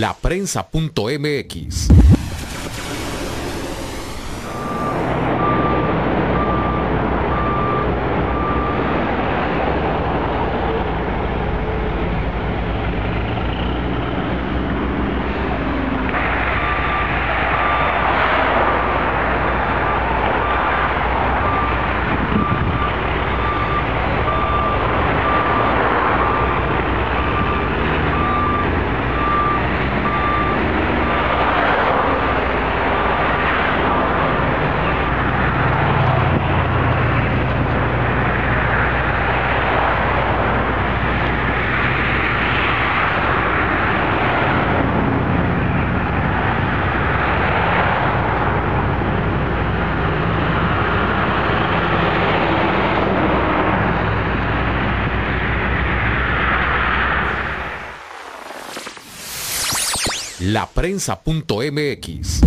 laprensa.mx. laprensa.mx.